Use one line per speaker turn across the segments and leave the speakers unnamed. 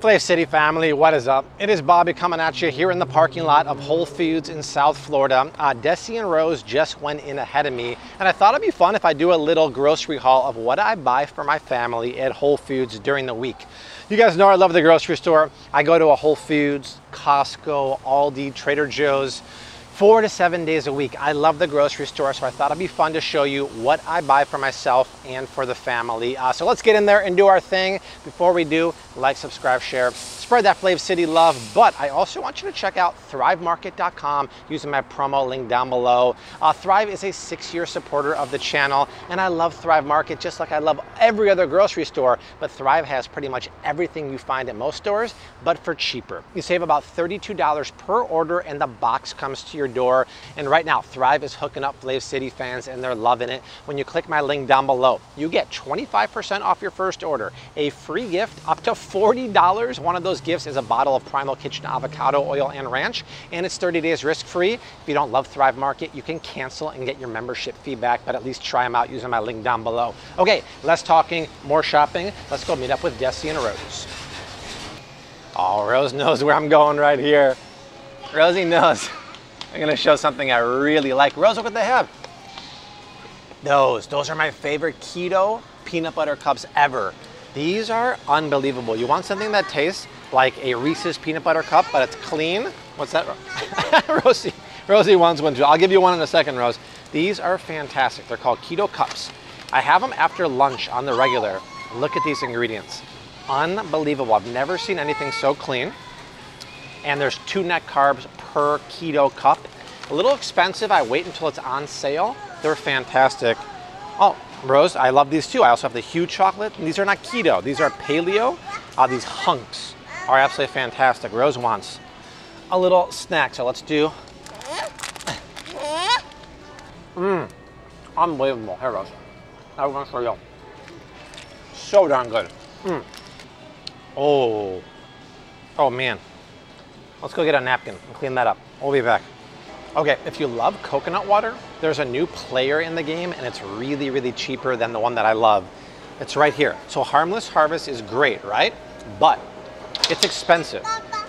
Flav City family, what is up? It is Bobby coming at you here in the parking lot of Whole Foods in South Florida. Uh, Desi and Rose just went in ahead of me, and I thought it'd be fun if I do a little grocery haul of what I buy for my family at Whole Foods during the week. You guys know I love the grocery store. I go to a Whole Foods, Costco, Aldi, Trader Joe's four to seven days a week. I love the grocery store, so I thought it'd be fun to show you what I buy for myself and for the family. Uh, so let's get in there and do our thing. Before we do, like, subscribe, share, spread that Flav City love. But I also want you to check out thrivemarket.com using my promo link down below. Uh, Thrive is a six-year supporter of the channel, and I love Thrive Market just like I love every other grocery store. But Thrive has pretty much everything you find at most stores, but for cheaper. You save about $32 per order, and the box comes to your door. And right now, Thrive is hooking up Flav City fans and they're loving it. When you click my link down below, you get 25% off your first order, a free gift up to $40. One of those gifts is a bottle of Primal Kitchen avocado oil and ranch, and it's 30 days risk-free. If you don't love Thrive Market, you can cancel and get your membership feedback, but at least try them out using my link down below. Okay, less talking, more shopping. Let's go meet up with Desi and Rose. Oh, Rose knows where I'm going right here. Rosie knows. I'm gonna show something I really like. Rose, look what they have. Those, those are my favorite keto peanut butter cups ever. These are unbelievable. You want something that tastes like a Reese's peanut butter cup, but it's clean? What's that? Rosie, Rosie wants one too. I'll give you one in a second, Rose. These are fantastic. They're called keto cups. I have them after lunch on the regular. Look at these ingredients. Unbelievable. I've never seen anything so clean. And there's two net carbs per keto cup. A little expensive. I wait until it's on sale. They're fantastic. Oh, Rose, I love these too. I also have the Hu chocolate. And these are not keto. These are paleo. Uh, these hunks are absolutely fantastic. Rose wants a little snack. So let's do. Mmm. Unbelievable. Here, Rose. Going to show you. So darn good. Mmm. Oh. Oh, man. Let's go get a napkin and clean that up. We'll be back. Okay, if you love coconut water, there's a new player in the game and it's really, really cheaper than the one that I love. It's right here. So Harmless Harvest is great, right? But it's expensive.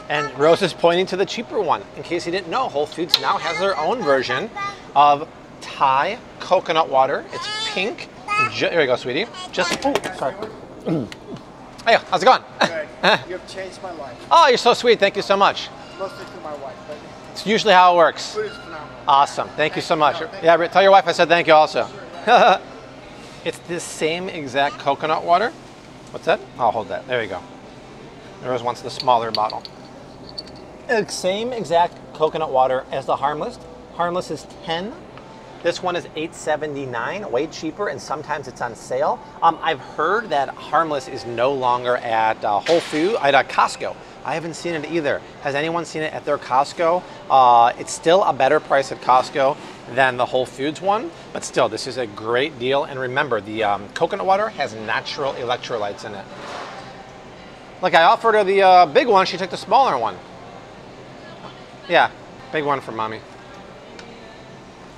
And Rose is pointing to the cheaper one. In case you didn't know, Whole Foods now has their own version of Thai coconut water. It's pink. Here you go, sweetie. Just, oh, sorry. Hey, how's it going?
you have changed my life.
Oh, you're so sweet. Thank you so much.
Mostly to my wife, but
It's usually how it works.
food is phenomenal.
Awesome. Thank you so much. Yeah, tell your wife I said thank you also. it's the same exact coconut water. What's that? I'll hold that. There you go. Rose wants the smaller bottle. Same exact coconut water as the Harmless. Harmless is 10. This one is 8.79, way cheaper, and sometimes it's on sale. Um, I've heard that Harmless is no longer at uh, Whole Foods, at uh, Costco. I haven't seen it either. Has anyone seen it at their Costco? Uh, it's still a better price at Costco than the Whole Foods one, but still, this is a great deal. And remember, the um, coconut water has natural electrolytes in it. Like I offered her the uh, big one, she took the smaller one. Yeah, big one for mommy.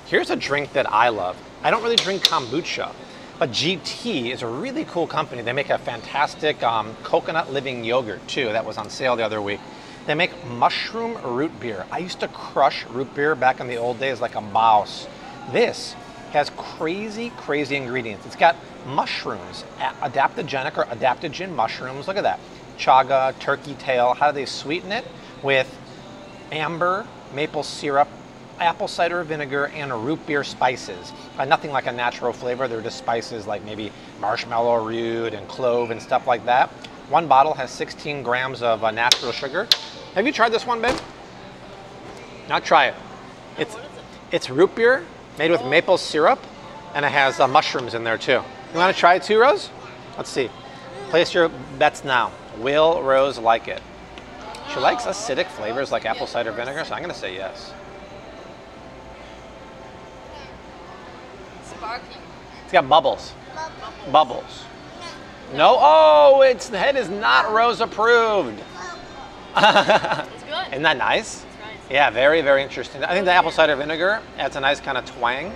Here's a drink that I love. I don't really drink kombucha, but GT is a really cool company. They make a fantastic um, coconut living yogurt too. That was on sale the other week. They make mushroom root beer. I used to crush root beer back in the old days like a mouse. This has crazy, crazy ingredients. It's got mushrooms, adaptogenic or adaptogen mushrooms. Look at that. Chaga, turkey tail. How do they sweeten it? With amber, maple syrup, apple cider vinegar, and root beer spices. Uh, nothing like a natural flavor. They're just spices like maybe marshmallow root and clove and stuff like that. One bottle has 16 grams of uh, natural sugar. Have you tried this one, babe? Not try it. It's it's root beer made with maple syrup, and it has uh, mushrooms in there too. You want to try it too, Rose? Let's see. Place your bets now. Will Rose like it? She likes acidic flavors like apple cider vinegar, so I'm going to say yes.
Sparking.
It's got bubbles. Bubbles. No. Oh, its the head is not Rose approved.
It's good.
Isn't that nice?
It's nice.
Yeah, very, very interesting. I think the apple cider vinegar adds a nice kind of twang.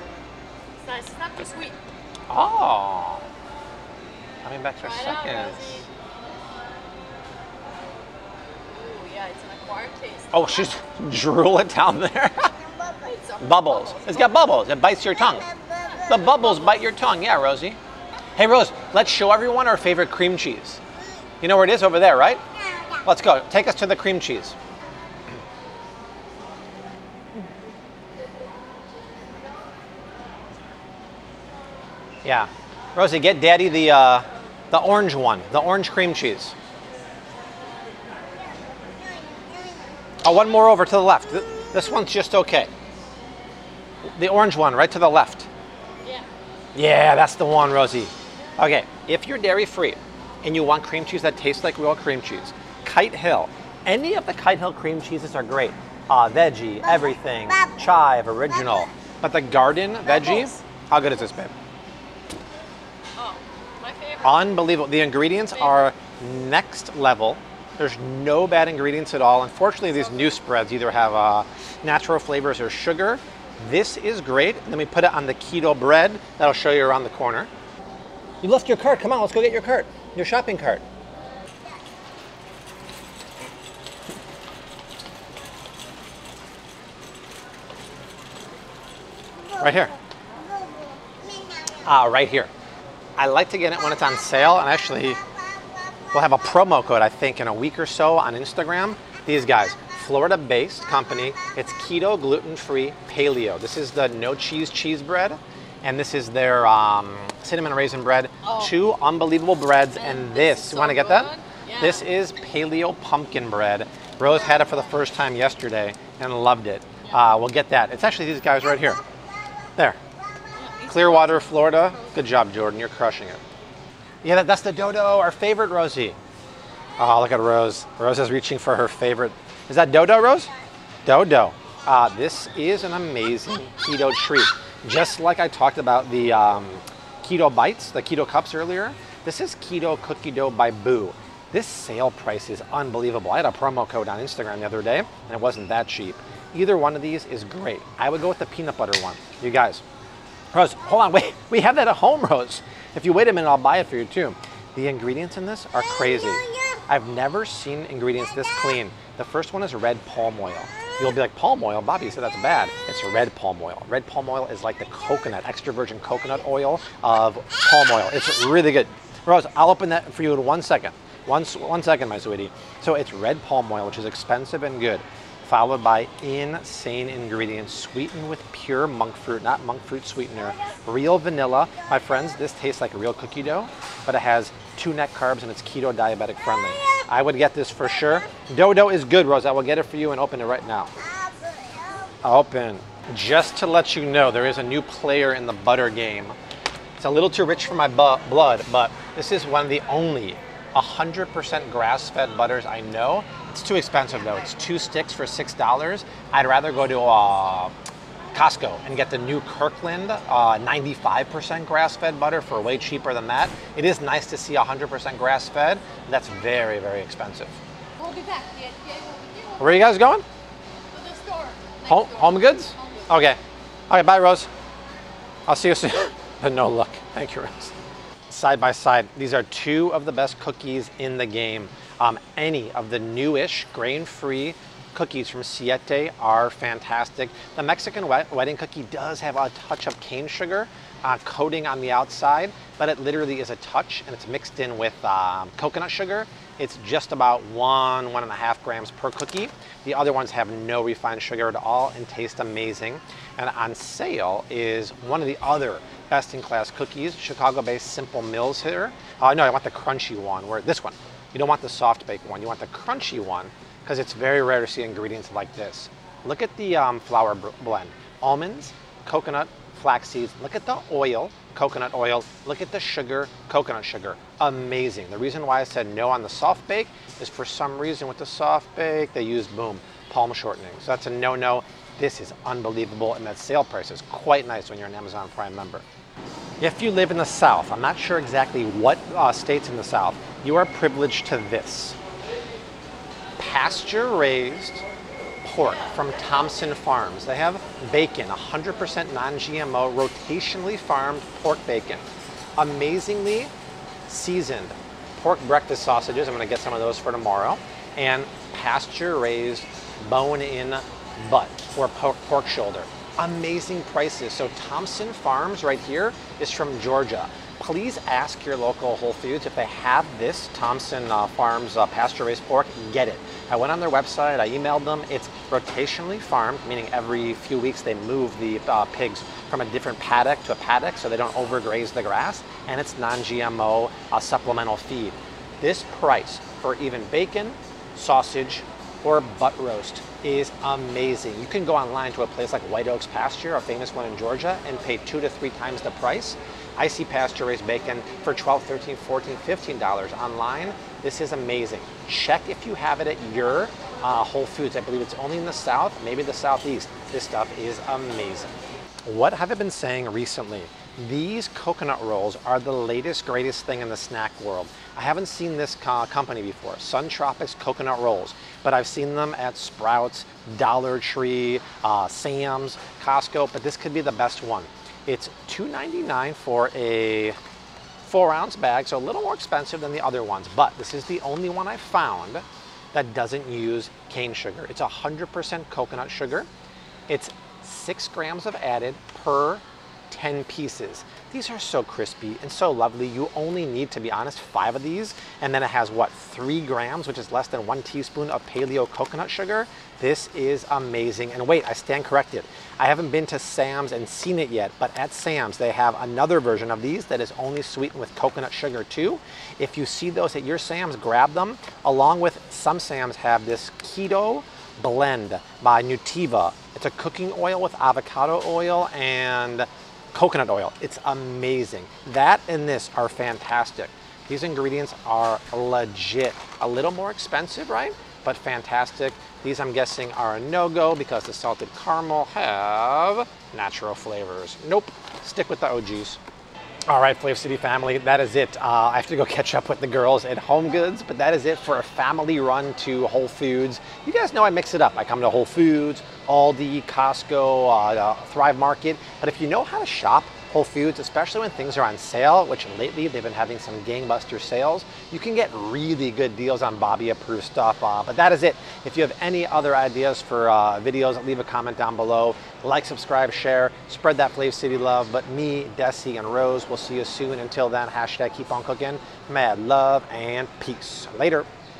It's nice. It's not too sweet.
Oh. Coming back for a
Try it out,
second.
Rosie. acquired taste.
Oh, she's drool it down there.
It's
bubbles. It's got bubbles. It bites your tongue. The bubbles bite your tongue. Yeah, Rosie. Hey, Rose, let's show everyone our favorite cream cheese. You know where it is over there, right? Let's go. Take us to the cream cheese. Yeah. Rosie, get daddy the, uh, the orange one, the orange cream cheese. Oh, one more over to the left. This one's just okay. The orange one, right to the left.
Yeah.
Yeah, that's the one, Rosie. Okay, if you're dairy free and you want cream cheese that tastes like real cream cheese, Kite Hill, any of the Kite Hill cream cheeses are great. Uh, veggie, everything, chive, original. But the garden veggie, how good is this, babe? Unbelievable. The ingredients are next level. There's no bad ingredients at all. Unfortunately, these new spreads either have uh, natural flavors or sugar. This is great. Then we put it on the keto bread. That'll show you around the corner. You left your cart. Come on, let's go get your cart. Your shopping cart. Right here. Ah, right here. I like to get it when it's on sale, and actually, we'll have a promo code, I think, in a week or so on Instagram. These guys, Florida based company. It's keto, gluten free, paleo. This is the no cheese cheese bread, and this is their um, cinnamon raisin bread.
Oh.
Two unbelievable breads,
And
and
this
this,
is
you want to get that?
Yeah.
This is paleo pumpkin bread. Rose had it for the first time yesterday and loved it. Uh, we'll get that. It's actually these guys right here. There. Clearwater, Florida. Good job, Jordan. You're crushing it. Yeah, that's the dodo, our favorite Rosie. Oh, look at Rose. Rose is reaching for her favorite. Is that dodo, Rose? Dodo. Uh, this is an amazing keto treat. Just like I talked about the um, keto bites, the keto cups earlier, this is keto cookie dough by Boo. This sale price is unbelievable. I had a promo code on Instagram the other day, and it wasn't that cheap. Either one of these is great. I would go with the peanut butter one. You guys, Rose, hold on, wait. We have that at home, Rose. If you wait a minute, I'll buy it for you too. The ingredients in this are crazy. I've never seen ingredients this clean. The first one is red palm oil. You'll be like, palm oil? Bobby you said that's bad. It's red palm oil. Red palm oil is like the coconut, extra virgin coconut oil of palm oil. It's really good. Rose, I'll open that for you in one second. One, one second, my sweetie. So it's red palm oil, which is expensive and good followed by insane ingredients sweetened with pure monk fruit, not monk fruit sweetener, real vanilla. My friends, this tastes like a real cookie dough, but it has two net carbs and it's keto diabetic friendly. I would get this for sure. Dodo is good, Rose. I will get it for you and open it right now. Open. Just to let you know, there is a new player in the butter game. It's a little too rich for my blood, but this is one of the only 100% grass-fed butters I know. It's too expensive though. It's two sticks for six dollars. I'd rather go to uh, Costco and get the new Kirkland uh, 95% grass-fed butter for way cheaper than that. It is nice to see 100% grass-fed. That's very, very expensive.
We'll be back. Yeah, yeah, we'll be.
Where are you guys going?
To the store.
Home,
door.
home goods?
Home goods.
Okay. All right, bye, Rose. I'll see you soon. but no luck. Thank you, Rose. Side by side, these are two of the best cookies in the game. Um, any of the newish grain-free cookies from Siete are fantastic. The Mexican wed- wedding cookie does have a touch of cane sugar uh, coating on the outside, but it literally is a touch, and it's mixed in with um, coconut sugar. It's just about one, one and a half grams per cookie. The other ones have no refined sugar at all and taste amazing. And on sale is one of the other best in class cookies, Chicago based Simple Mills here. Uh, no, I want the crunchy one, where this one. You don't want the soft baked one, you want the crunchy one because it's very rare to see ingredients like this. Look at the um, flour blend almonds, coconut, flax seeds. Look at the oil, coconut oil. Look at the sugar, coconut sugar. Amazing. The reason why I said no on the soft bake is for some reason with the soft bake, they used boom, palm shortening. So that's a no no. This is unbelievable, and that sale price is quite nice when you're an Amazon Prime member. If you live in the South, I'm not sure exactly what uh, states in the South, you are privileged to this pasture raised pork from Thompson Farms. They have bacon, 100% non GMO, rotationally farmed pork bacon. Amazingly seasoned pork breakfast sausages. I'm going to get some of those for tomorrow. and pasture raised bone in butt or pork shoulder. Amazing prices. So Thompson Farms right here is from Georgia. Please ask your local Whole Foods if they have this Thompson uh, Farms uh, pasture raised pork, get it. I went on their website, I emailed them. It's rotationally farmed, meaning every few weeks they move the uh, pigs from a different paddock to a paddock so they don't overgraze the grass, and it's non GMO uh, supplemental feed. This price for even bacon, sausage, or butt roast is amazing. You can go online to a place like White Oaks Pasture, a famous one in Georgia, and pay two to three times the price. I see pasture raised bacon for 12, 13, 14, 15 dollars online. This is amazing. Check if you have it at your uh, Whole Foods. I believe it's only in the South, maybe the Southeast. This stuff is amazing. What have I been saying recently? These coconut rolls are the latest, greatest thing in the snack world. I haven't seen this co- company before, Sun Tropics Coconut Rolls, but I've seen them at Sprouts, Dollar Tree, uh, Sam's, Costco, but this could be the best one. It's $2.99 for a four ounce bag, so a little more expensive than the other ones, but this is the only one I found that doesn't use cane sugar. It's 100% coconut sugar. It's six grams of added per 10 pieces. These are so crispy and so lovely. You only need, to be honest, five of these. And then it has what, three grams, which is less than one teaspoon of paleo coconut sugar. This is amazing. And wait, I stand corrected. I haven't been to Sam's and seen it yet, but at Sam's, they have another version of these that is only sweetened with coconut sugar too. If you see those at your Sam's, grab them. Along with some Sam's have this keto blend by Nutiva. It's a cooking oil with avocado oil and coconut oil. It's amazing. That and this are fantastic. These ingredients are legit. A little more expensive, right? But fantastic. These I'm guessing are a no-go because the salted caramel have natural flavors. Nope, stick with the OGs. All right, Flavor City family, that is it. Uh, I have to go catch up with the girls at Home Goods, but that is it for a family run to Whole Foods. You guys know I mix it up. I come to Whole Foods, Aldi, Costco, uh, uh, Thrive Market. But if you know how to shop Whole Foods, especially when things are on sale, which lately they've been having some gangbuster sales, you can get really good deals on Bobby approved stuff. Uh, but that is it. If you have any other ideas for uh, videos, leave a comment down below. Like, subscribe, share, spread that Flav City love. But me, Desi, and Rose we'll see you soon. Until then, hashtag keep on cooking. Mad love and peace. Later.